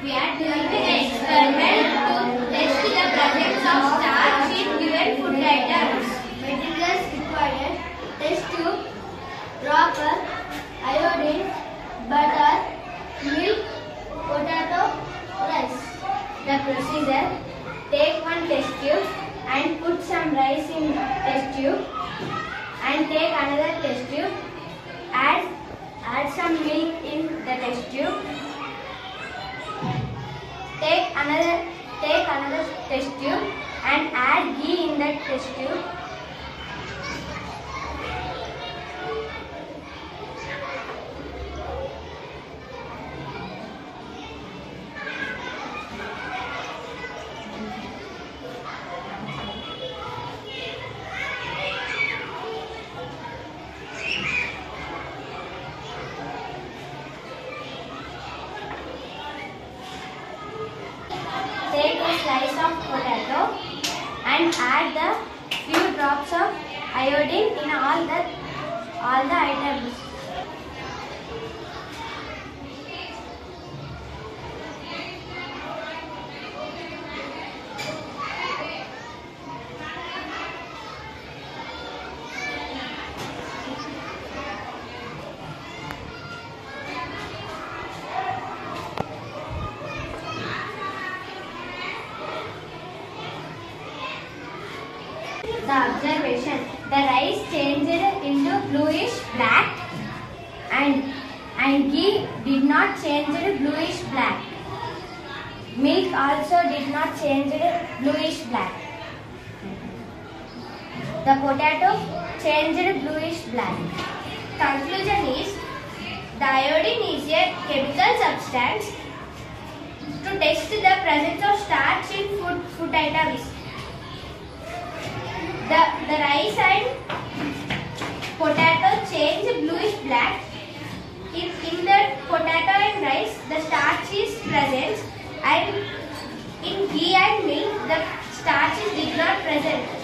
We are doing an experiment to test the presence of starch in given food items. Materials required test tube, dropper, iodine, butter, milk, potato, rice. The procedure take one test tube and put some rice in test tube and take another test tube add add some milk in the test tube another take another test tube and add ghee in that test tube take a slice of potato and add the few drops of iodine in all the all the items The observation the rice changed into bluish black and and ghee did not change bluish black. Milk also did not change bluish black. The potato changed bluish black. Conclusion is the iodine is a chemical substance to test the presence of starch in food, food items. The, the rice and potato change bluish black. In, in the potato and rice, the starch is present and in ghee and milk, the starch is not present.